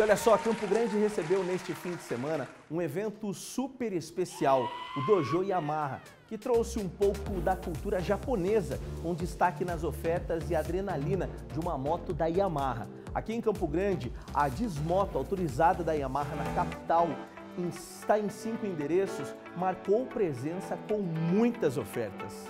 E olha só, Campo Grande recebeu neste fim de semana um evento super especial, o Dojo Yamaha, que trouxe um pouco da cultura japonesa, com destaque nas ofertas e adrenalina de uma moto da Yamaha. Aqui em Campo Grande, a Desmoto, autorizada da Yamaha na capital, está em cinco endereços, marcou presença com muitas ofertas.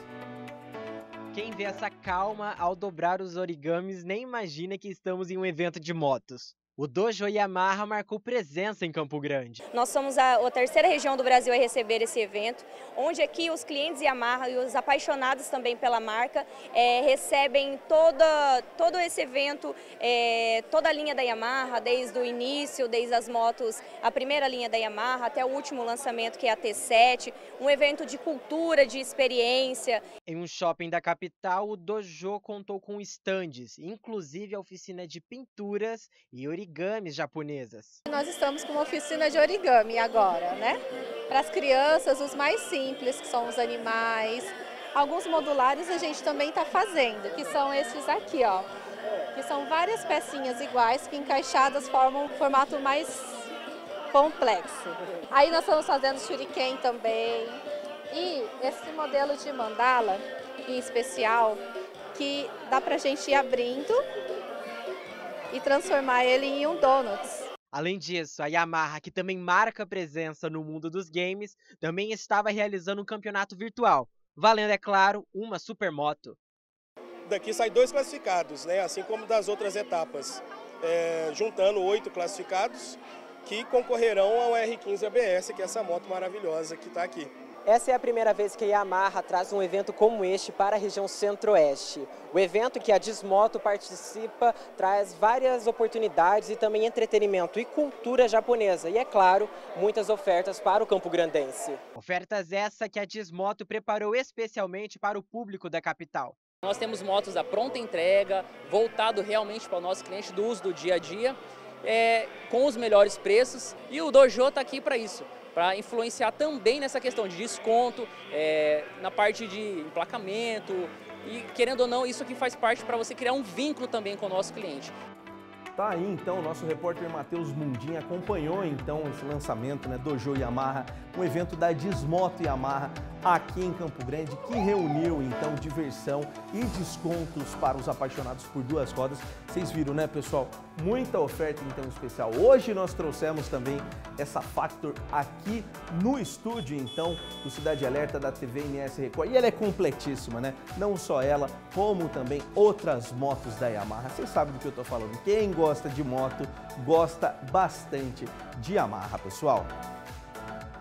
Quem vê essa calma ao dobrar os origamis nem imagina que estamos em um evento de motos. O Dojo Yamaha marcou presença em Campo Grande. Nós somos a, a, terceira região do Brasil a receber esse evento, onde aqui os clientes Yamaha e os apaixonados também pela marca é, recebem toda, todo esse evento, é, toda a linha da Yamaha, desde o início, desde as motos, a primeira linha da Yamaha até o último lançamento que é a T7, um evento de cultura, de experiência. Em um shopping da capital, o Dojo contou com estandes, inclusive a oficina de pinturas e origamis origamis japonesas. Nós estamos com uma oficina de origami agora, né? Para as crianças, os mais simples, que são os animais. Alguns modulares a gente também está fazendo, que são esses aqui, ó. Que são várias pecinhas iguais que encaixadas formam um formato mais complexo. Aí nós estamos fazendo shuriken também. E esse modelo de mandala em especial, que dá para a gente ir abrindo e transformar ele em um donuts. Além disso, a Yamaha, que também marca presença no mundo dos games, também estava realizando um campeonato virtual, valendo, é claro, uma supermoto. Daqui sai dois classificados, né? assim como das outras etapas, é, juntando oito classificados que concorrerão ao R15 ABS, que é essa moto maravilhosa que está aqui. Essa é a primeira vez que a Yamaha traz um evento como este para a região centro-oeste. O evento que a Desmoto participa traz várias oportunidades e também entretenimento e cultura japonesa. E, é claro, muitas ofertas para o Campo Grandense. Ofertas essa que a Desmoto preparou especialmente para o público da capital. Nós temos motos à pronta entrega, voltado realmente para o nosso cliente do uso do dia a dia, é, com os melhores preços e o Dojo está aqui para isso para influenciar também nessa questão de desconto, é, na parte de emplacamento e, querendo ou não, isso que faz parte para você criar um vínculo também com o nosso cliente. Tá aí então, nosso repórter Matheus Mundim acompanhou então esse lançamento né, Dojo Yamaha, um evento da Desmoto Yamaha aqui em Campo Grande, que reuniu então diversão e descontos para os apaixonados por duas rodas. Vocês viram, né, pessoal? Muita oferta então especial. Hoje nós trouxemos também essa Factor aqui no estúdio, então, do Cidade Alerta da TV MS Record. E ela é completíssima, né? Não só ela, como também outras motos da Yamaha. Vocês sabem do que eu tô falando. Quem gosta de moto, gosta bastante de Yamaha, pessoal.